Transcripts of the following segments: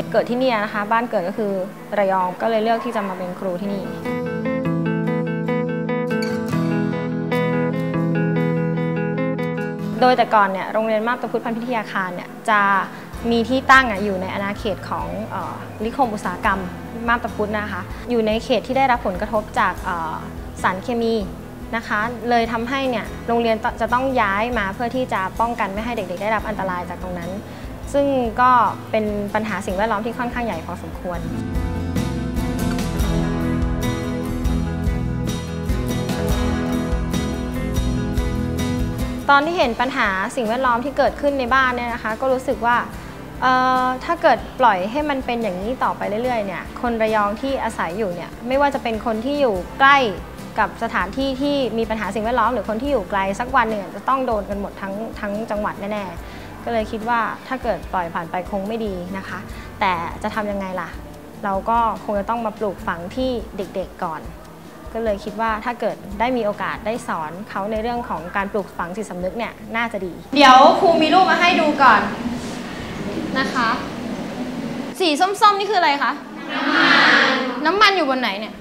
่เกิดที่นี่นะคะ บ้านเกิดก็คือระยองก็เลยเลือกที่จะมาเป็นครูที่นี่โดยแต่ก่อนเนี่ยโรงเรียนมาบตาพุทธพันธพิทยาคารเนี่ยจะมีที่ตั้งอยู่ในอาณาเขตของนิคมอุตสาหกรรมมาบตาพุทธนะคะ อยู่ในเขตที่ได้รับผลกระทบจากสารเคมีนะคะ เลยทำให้เนี่ยโรงเรียนจะต้องย้ายมาเพื่อที่จะป้องกันไม่ให้เด็กๆ ได้รับอันตรายจากตรงนั้น ซึ่งก็เป็นปัญหาสิ่งแวดล้อมที่ค่อนข้างใหญ่พอสมควร ตอนที่เห็นปัญหาสิ่งแวดล้อมที่เกิดขึ้นในบ้านเนี่ยนะคะ ก็รู้สึกว่าถ้าเกิดปล่อยให้มันเป็นอย่างนี้ต่อไปเรื่อยๆเนี่ยคนระยองที่อาศัยอยู่เนี่ยไม่ว่าจะเป็นคนที่อยู่ใกล้กับสถานที่ที่มีปัญหาสิ่งแวดล้อม หรือคนที่อยู่ไกลสักวันหนึ่งจะต้องโดนกันหมดทั้งทั้งจังหวัดแน่ๆ ก็เลยคิดว่าถ้าเกิดปล่อยผ่านไปคงไม่ดีนะคะ แต่จะทำยังไงล่ะ เราก็คงจะต้องมาปลูกฝังที่เด็กๆก่อน ก็เลยคิดว่าถ้าเกิดได้มีโอกาสได้สอนเขาในเรื่องของการปลูกฝังจิตสำนึกเนี่ยน่าจะดี เดี๋ยวครูมีรูปมาให้ดูก่อนนะคะ สีส้มๆนี่คืออะไรคะ น้ำมัน น้ำมันอยู่บนไหนเนี่ย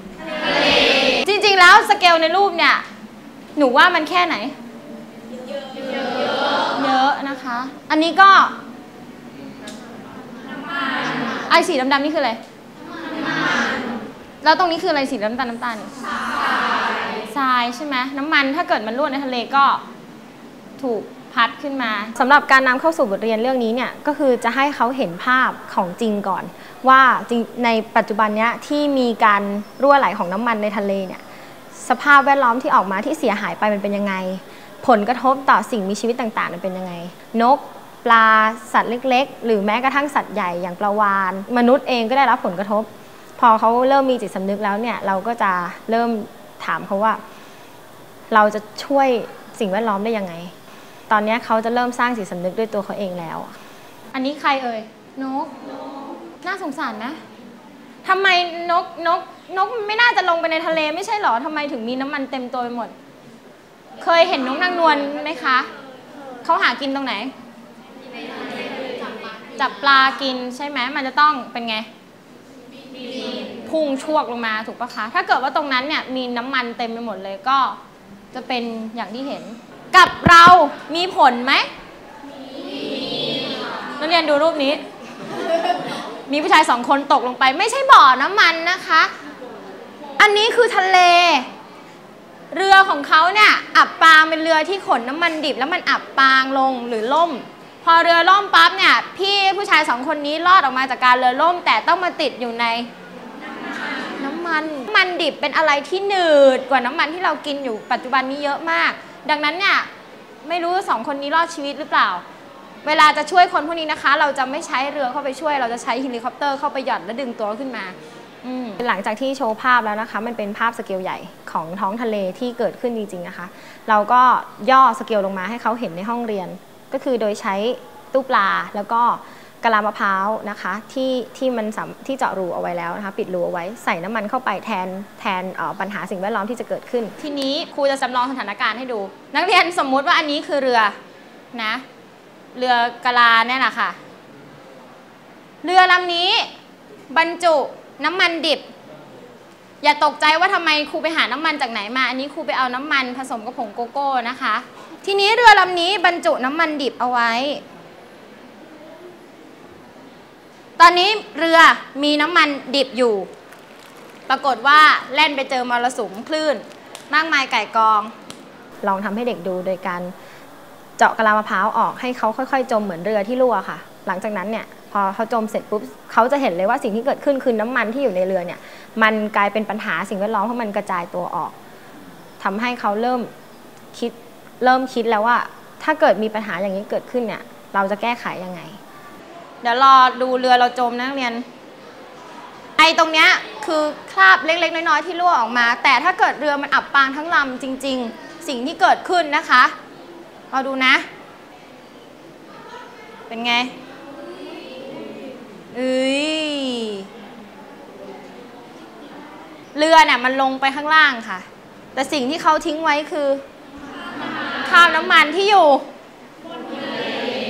จริงๆแล้วสเกลในรูปเนี่ย หนูว่ามันแค่ไหน อันนี้ก็ ไอสีดำๆนี่คืออะไร แล้วตรงนี้คืออะไรสีน้ำตาลน้ำตาลทรายใช่ไหมน้ำมันถ้าเกิดมันรั่วในทะเลก็ถูกพัดขึ้นมาสำหรับการนำเข้าสู่บทเรียนเรื่องนี้เนี่ยก็คือจะให้เขาเห็นภาพของจริงก่อน ว่าในปัจจุบันเนี้ยที่มีการรั่วไหลของน้ำมันในทะเลเนี่ยสภาพแวดล้อมที่ออกมาที่เสียหายไปมันเป็นยังไง ผลกระทบต่อสิ่งมีชีวิตต่างๆมันเป็นยังไง นกปลาสัตว์เล็ก ๆ หรือแม้กระทั่งสัตว์ใหญ่อย่างปลาวานมนุษย์เองก็ได้รับผลกระทบ พอเขาเริ่มมีจิตสำนึกแล้วเนี่ยเราก็จะเริ่มถามเขาว่า เราจะช่วยสิ่งแวดล้อมได้ยังไง ตอนนี้เขาจะเริ่มสร้างจิตสำนึกด้วยตัวเขาเองแล้ว อันนี้ใครเอ่ยนกน่าสงสารนะทำไมนกนกนกไม่น่าจะลงไปในทะเลไม่ใช่หรอทำไมถึงมีน้ำมันเต็มตัวไปหมด เคยเห็นนกนางนวลไหมคะ เขาหากินตรงไหน จับปลากินใช่ไหมมันจะต้องเป็นไง พุ่งชวกลงมาถูกปะคะ ถ้าเกิดว่าตรงนั้นเนี่ยมีน้ำมันเต็มไปหมดเลยก็จะเป็นอย่างที่เห็น กับเรามีผลไหมมีนักเรียนดูรูปนี้ มีผู้ชายสองคนตกลงไป ไม่ใช่บ่อน้ำมันนะคะ อันนี้คือทะเล เรือของเขาเนี่ยอับปางเป็นเรือที่ขนน้ำมันดิบแล้วมันอับปางลงหรือล่ม พอเรือล่มปั๊บเนี่ยพี่ผู้ชายสองคนนี้รอดออกมาจากการเรือล่ม แต่ต้องมาติดอยู่ในน้ำมันน้ำมันดิบเป็นอะไรที่หนืดกว่าน้ำมันที่เรากินอยู่ปัจจุบันนี้เยอะมาก ดังนั้นเนี่ยไม่รู้สองคนนี้รอดชีวิตหรือเปล่า เวลาจะช่วยคนพวกนี้นะคะ เราจะไม่ใช้เรือเข้าไปช่วย เราจะใช้เฮลิคอปเตอร์เข้าไปหย่อนและดึงตัวขึ้นมา หลังจากที่โชว์ภาพแล้วนะคะ มันเป็นภาพสเกลใหญ่ของท้องทะเลที่เกิดขึ้นจริงๆนะคะ เราก็ย่อสเกลลงมาให้เขาเห็นในห้องเรียน ก็คือโดยใช้ตู้ปลาแล้วก็กะลามะพร้าวนะคะที่ที่มันที่เจาะรูเอาไว้แล้วนะคะปิดรูเอาไว้ใส่น้ำมันเข้าไปแทนแทนปัญหาสิ่งแวดล้อมที่จะเกิดขึ้น ทีนี้ครูจะจำลองสถานการณ์ให้ดู นักเรียนสมมุติว่าอันนี้คือเรือนะเรือกะลาเนี่ยแหละค่ะเรือลำนี้บรรจุ น้ำมันดิบ อย่าตกใจว่าทำไมครูไปหาน้ำมันจากไหนมา อันนี้ครูไปเอาน้ำมันผสมกับผงโกโก้นะคะ ทีนี้เรือลำนี้บรรจุน้ำมันดิบเอาไว้ ตอนนี้เรือมีน้ำมันดิบอยู่ ปรากฏว่าแล่นไปเจอมรสุมคลื่น มากมายไก่กอง ลองทำให้เด็กดูโดยการเจาะกะลามะพร้าวออกให้เขาค่อย ๆ จมเหมือนเรือที่รั่วค่ะ หลังจากนั้นเนี่ย พอเขาจมเสร็จปุ๊บเขาจะเห็นเลยว่าสิ่งที่เกิดขึ้นคือน้ำมันที่อยู่ในเรือเนี่ย มันกลายเป็นปัญหาสิ่งแวดล้อมเพราะมันกระจายตัวออกทำให้เขาเริ่มคิดเริ่มคิดแล้วว่า ถ้าเกิดมีปัญหาอย่างนี้เกิดขึ้นเนี่ย เราจะแก้ไขยังไง เดี๋ยวรอดูเรือเราจมนะนักเรียนไอตรงเนี้ยคือคราบเล็กๆ น้อยๆที่รั่วออกมา แต่ถ้าเกิดเรือมันอับปางทั้งลำจริง ๆ สิ่งที่เกิดขึ้นนะคะเราดูนะ เป็นไง เอ้ยเรือเนี่ยมันลงไปข้างล่างค่ะ แต่สิ่งที่เขาทิ้งไว้คือคราบน้ำมันที่อยู่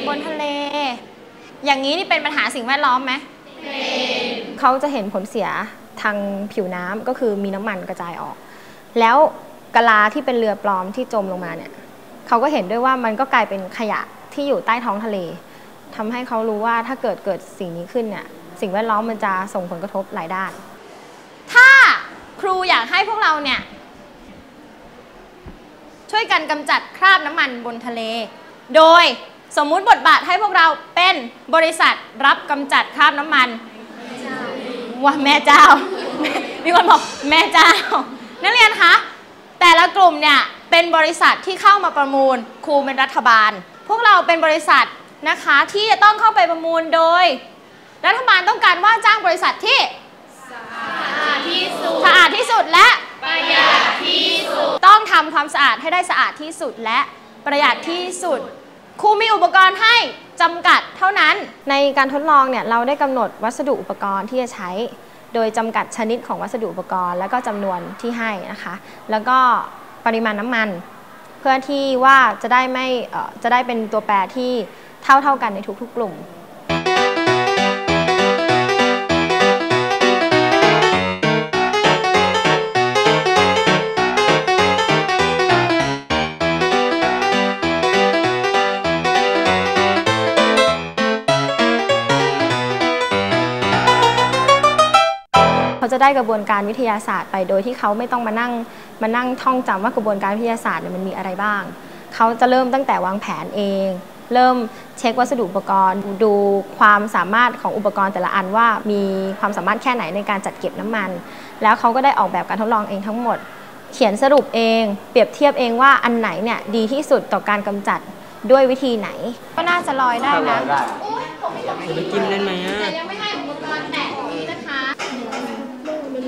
บนทะเล อย่างนี้นี่เป็นปัญหาสิ่งแวดล้อมไหมเขาจะเห็นผลเสียทางผิวน้ำก็คือมีน้ำมันกระจายออก แล้วกะลาที่เป็นเรือปลอมที่จมลงมาเนี่ยเขาก็เห็นด้วยว่ามันก็กลายเป็นขยะที่อยู่ใต้ท้องทะเล ทำให้เขารู้ว่าถ้าเกิดเกิดสิ่งนี้ขึ้นเนี่ยสิ่งแวดล้อมมันจะส่งผลกระทบหลายด้าน ถ้าครูอยากให้พวกเราเนี่ย ช่วยกันกำจัดคราบน้ำมันบนทะเล โดยสมมุติบทบาทให้พวกเราเป็นบริษัทรับกำจัดคราบน้ำมันว่าแม่เจ้า มีคนบอกแม่เจ้า นักเรียนคะ แต่ละกลุ่มเนี่ยเป็นบริษัทที่เข้ามาประมูล ครูเป็นรัฐบาล พวกเราเป็นบริษัท นะคะที่จะต้องเข้าไปประมูลโดย รัฐบาลต้องการว่าจ้างบริษัทที่สะอาดที่สุดและประหยัดที่สุด ต้องทำความสะอาดให้ได้สะอาดที่สุดและประหยัดที่สุดครูมีอุปกรณ์ให้จำกัดเท่านั้น ในการทดลองเนี่ยเราได้กำหนดวัสดุอุปกรณ์ที่จะใช้ โดยจำกัดชนิดของวัสดุอุปกรณ์ แล้วก็จำนวนที่ให้นะคะ แล้วก็ปริมาณน้ำมัน เพื่อที่ว่าจะได้ไม่เอ่อจะได้เป็นตัวแปรที่ เท่าเท่ากันในทุกๆกลุ่ม เขาจะได้กระบวนการวิทยาศาสตร์ไปโดยที่เขาไม่ต้องมานั่งมานั่งท่องจำว่ากระบวนการวิทยาศาสตร์เนี่ยมันมีอะไรบ้าง เขาจะเริ่มตั้งแต่วางแผนเอง เริ่มเช็ควัสดุอุปกรณ์ ดูความสามารถของอุปกรณ์แต่ละอันว่ามีความสามารถแค่ไหนในการจัดเก็บน้ำมัน แล้วเขาก็ได้ออกแบบการทดลองเองทั้งหมด เขียนสรุปเอง เปรียบเทียบเองว่าอันไหนเนี่ยดีที่สุดต่อการกำจัดด้วยวิธีไหน ก็น่าจะลอยได้นะจะไปกินได้ไหมอะแต่ยังไม่ให้อุปกรณ์แตะตรงนี้นะคะ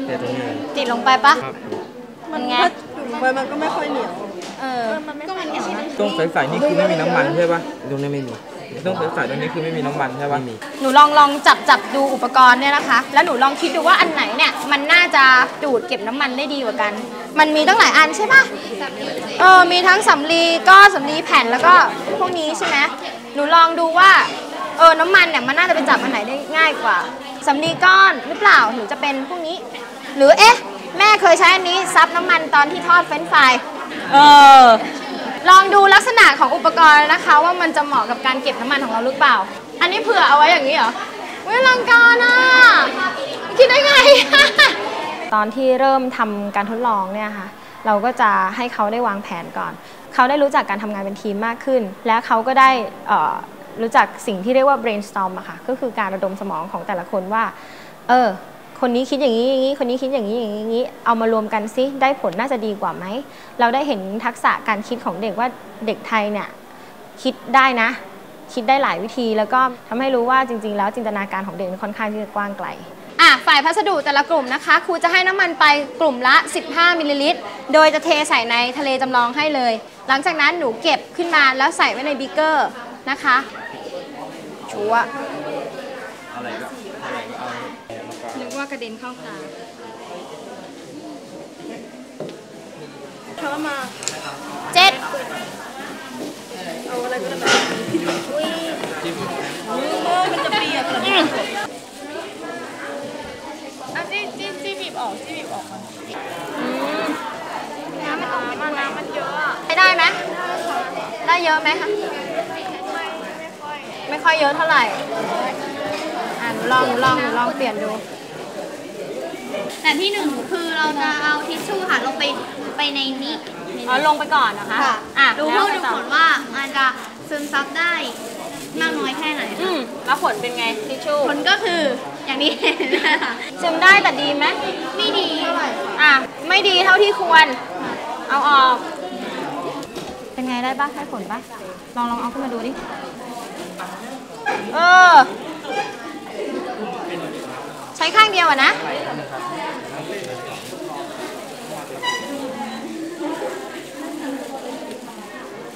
แต่ตรงนี้ติดลงไปปะครับมันไงจุ่มไปมันก็ไม่ค่อยเหนียว เออก็มันเหนียวนะตรงใสๆนี่คือไม่มีน้ำมันใช่ปะตรงนี้ไม่มี ตรงใสๆตรงนี้คือไม่มีน้ำมันใช่ปะมี หนูลองลองจับจับดูอุปกรณ์เนี่ยนะคะ แล้วหนูลองคิดดูว่าอันไหนเนี่ยมันน่าจะดูดเก็บน้ำมันได้ดีกว่ากัน มันมีตั้งหลายอันใช่ปะเออมีทั้งสำลีก้อนสำลีแผ่นแล้วก็พวกนี้ใช่ไหมหนูลองดูว่าเออน้ำมันเนี่ยมันน่าจะไปจับอันไหนได้ง่ายกว่าสำลีก้อนหรือเปล่าหรือจะเป็นพวกนี้ หรือเอ๊ะ แม่เคยใช้อันนี้ซับน้ำมันตอนที่ทอดเฟรนช์ฟราย เออ ลองดูลักษณะของอุปกรณ์นะคะ ว่ามันจะเหมาะกับการเก็บน้ำมันของเราหรือเปล่า อันนี้เผื่อเอาไว้อย่างนี้เหรอเวลังการอะคิดได้ไง ตอนที่เริ่มทำการทดลองเนี่ยค่ะ เราก็จะให้เขาได้วางแผนก่อน เขาได้รู้จักการทำงานเป็นทีมมากขึ้น และเขาก็ได้รู้จักสิ่งที่เรียกว่า brainstorm อะค่ะ ก็คือการระดมสมองของแต่ละคนว่า เออ คนนี้คิดอย่างนี้อย่างนี้ คนนี้คิดอย่างนี้อย่างนี้อย่างนี้ เอามารวมกันซิได้ผลน่าจะดีกว่าไหม เราได้เห็นทักษะการคิดของเด็กว่าเด็กไทยเนี่ยคิดได้นะ คิดได้หลายวิธี แล้วก็ทำให้รู้ว่าจริง ๆ แล้วจินตนาการของเด็กค่อนข้างที่จะกว้างไกลอะฝ่ายพัสดุแต่ละกลุ่มนะคะ ครูจะให้น้ำมันไปกลุ่มละ 15 มิลลิลิตร โดยจะเทใส่ในทะเลจำลองให้เลย หลังจากนั้นหนูเก็บขึ้นมาแล้วใส่ไว้ในบิ๊กเกอร์นะคะชัว กว่ากระเด็นเข้าตาช้อนมาเจ็ดเอาอะไรก็ได้อุ้ยเออมันจะเปียกเหรอเนี่ยอะจี้จี้จี้บีบออกจี้บีบออกน้ำมันออกมาน้ำมันเยอะได้ไหมได้เยอะไหมคะไม่ค่อยเยอะเท่าไหร่อะหนูลองหนูลองหนูลองเปลี่ยนดู แต่ที่หนึ่งคือเราจะเอาทิชชู่ค่ะลงไปไปในนี้อ๋อลงไปก่อนนะคะอะดูแล้เพื่วอไงดูต่อผลว่ามันจะซึมซับได้มากน้อยแค่ไหนอืมแล้วผลเป็นไงทิชชู่ผลก็คืออย่างนี้เห็นนะคะซึมได้แต่ดีไหมไม่ดีเท่าไหร่อะไม่ดีเท่าที่ควร เอาออก เป็นไงได้บ้างได้ผลปะลองลองเอาขึ้นมาดูดิเออ ใช้ข้างเดียวอะนะ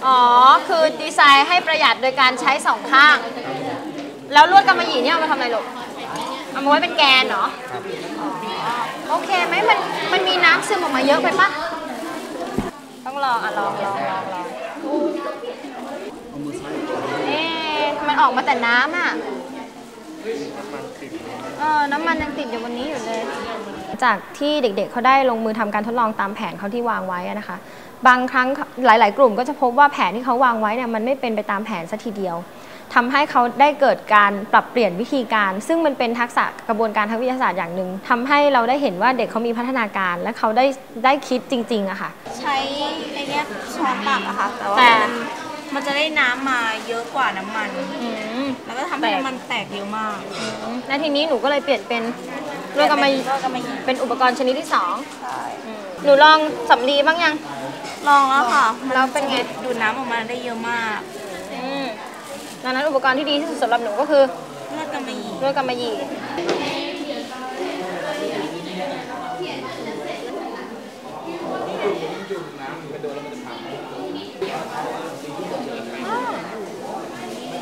อ๋อ คือดีไซน์ให้ประหยัดโดยการใช้สองข้าง แล้วลวดกำมะหยี่เนี่ยเอามาทำอะไรลูกเอามาไว้เป็นแกนเหรอโอเคไหมมันมันมีน้ำซึมออกมาเยอะไปปะต้องลองอะลองลองลองลองเอ๊ะมันออกมาแต่น้ำอะเออน้ำมันยังติดอยู่บนนี้อยู่เลย จากที่เด็กๆ เขาได้ลงมือทำการทดลองตามแผนเขาที่วางไว้อะนะคะ บางครั้งหลาย ๆ กลุ่มก็จะพบว่าแผนที่เขาวางไว้เนี่ยมันไม่เป็นไปตามแผนสัทีเดียวทำให้เขาได้เกิดการปรับเปลี่ยนวิธีการ ซึ่งมันเป็นทักษะกระบวนการทางวิทยาศาสตร์อย่างหนึ่งทำให้เราได้เห็นว่าเด็กเขามีพัฒนาการ และเขาได้ได้คิดจริงๆอะค่ะ ใช้ไอเนี้ยช้อนตักอะค่ะแต่ว่าแต่มันมันจะได้น้ำมาเยอะกว่าน้ำมันอืมแล้วก็ทำให้น้ำมันแตกเยอะมากและทีนี้หนูก็เลยเปลี่ยนเป็นเรื่องกำมะหยี่เรื่องกำมะหยี่เป็นอุปกรณ์ชนิดที่สองใช่หนูลองสำลีบ้างยัง ลองแล้วค่ะแล้วเป็นไง ดูดน้ำออกมาได้เยอะมากอืมดังนั้นอุปกรณ์ที่ดีที่สุดสำหรับหนูก็คือเลือดกำมะหยี่เรื่องกำมะหยี่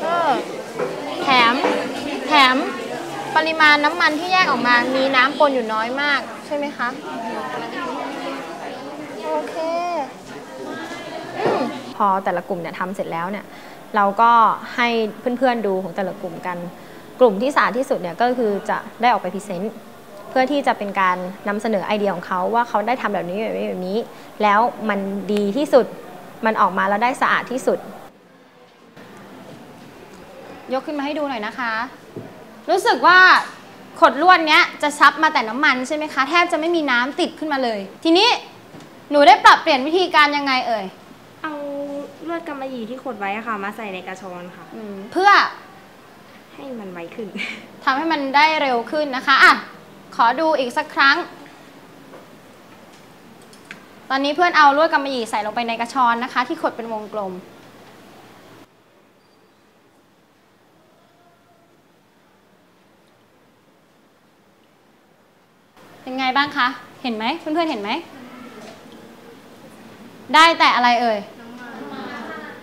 เออแถม แถม ปริมาณน้ำมันที่แยกออกมา มีน้ำปนอยู่น้อยมาก ใช่ไหมคะ โอเคอืม พอแต่ละกลุ่มเนี่ยทำเสร็จแล้วเนี่ยเราก็ให้เพื่อนๆดูของแต่ละกลุ่มกัน กลุ่มที่สะอาดที่สุดเนี่ยก็คือจะได้ออกไป present เพื่อที่จะเป็นการนำเสนอไอเดียของเขาว่าเขาได้ทำแบบนี้แบบนี้แบบนี้ แล้วมันดีที่สุดมันออกมาแล้วได้สะอาดที่สุด ยกขึ้นมาให้ดูหน่อยนะคะ รู้สึกว่าขดลวดเนี้ยจะซับมาแต่น้ำมันใช่ไหมคะ แทบจะไม่มีน้ำติดขึ้นมาเลย ทีนี้หนูได้ปรับเปลี่ยนวิธีการยังไงเอ่ย ลือดกำมะหยี่ที่ขดไว้อะค่ะ มาใส่ในกระชอนค่ะ อืมเพื่อให้มันไวขึ้น ทำให้มันได้เร็วขึ้นนะคะอะขอดูอีกสักครั้ง ตอนนี้เพื่อนเอาลวดกำมะหยี่ใส่ลงไปในกระชอนนะคะ ที่ขดเป็นวงกลม เป็นไงบ้างคะ เห็นไหมเพื่อนๆเห็นไหม ได้แต่อะไรเอ่ย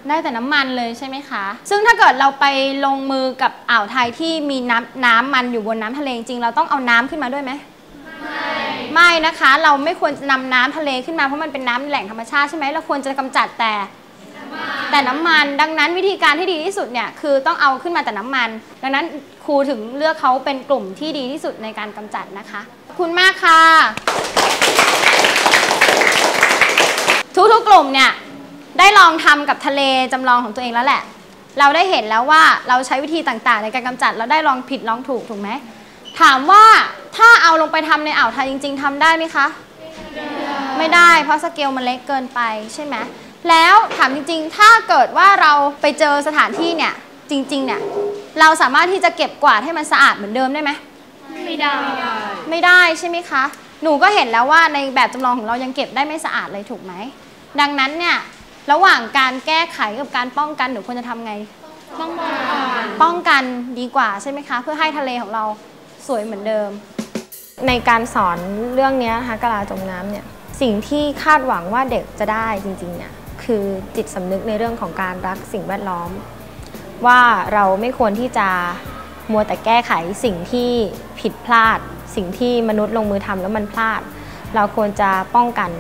ได้แต่น้ำมันเลยใช่ไหมคะ ซึ่งถ้าเกิดเราไปลงมือกับอ่าวไทยที่มีน้ำน้ำมันอยู่บนน้ำทะเลจริงเราต้องเอาน้ำขึ้นมาด้วยไหมไม่ไม่นะคะ เราไม่ควรจะนำน้ำทะเลขึ้นมาเพราะมันเป็นน้ำแหล่งธรรมชาติใช่ไหมเราควรจะกำจัดแต่แต่น้ำมันดังนั้นวิธีการที่ดีที่สุดเนี่ยคือต้องเอาขึ้นมาแต่น้ำมัน ดังนั้นครูถึงเลือกเขาเป็นกลุ่มที่ดีที่สุดในการกำจัดนะคะขอบคุณมากค่ะ ทุกๆกลุ่มเนี่ย ได้ลองทำกับทะเลจำลองของตัวเองแล้วแหละ เราได้เห็นแล้วว่าเราใช้วิธีต่างๆ ในการกำจัดเราได้ลองผิดลองถูกถูกไหมถามว่าถ้าเอาลงไปทำในอ่าวไทยจริง ๆทำได้ไหมคะไม่ได้ เพราะสเกลมันเล็กเกินไปใช่ไหมแล้วถามจริงๆ ถ้าเกิดว่าเราไปเจอสถานที่เนี่ยจริงๆเนี่ยเราสามารถที่จะเก็บกวาดให้มันสะอาดเหมือนเดิมได้ไหมไม่ได้ ไม่ได้ใช่ไหมคะ หนูก็เห็นแล้วว่าในแบบจำลองของเรายังเก็บได้ไม่สะอาดเลยถูกไหม ดังนั้นเนี่ย ระหว่างการแก้ไขกับการป้องกันหนูควรจะทำไง ป้องกันป้องกันดีกว่าใช่ไหมคะ เพื่อให้ทะเลของเราสวยเหมือนเดิม ในการสอนเรื่องเนี้ยนะคะกะลาจมน้ำเนี่ยสิ่งที่คาดหวังว่าเด็กจะได้จริงๆเนี่ยคือจิตสำนึกในเรื่องของการรักสิ่งแวดล้อม ว่าเราไม่ควรที่จะมัวแต่แก้ไขสิ่งที่ผิดพลาด สิ่งที่มนุษย์ลงมือทำแล้วมันพลาด เราควรจะป้องกัน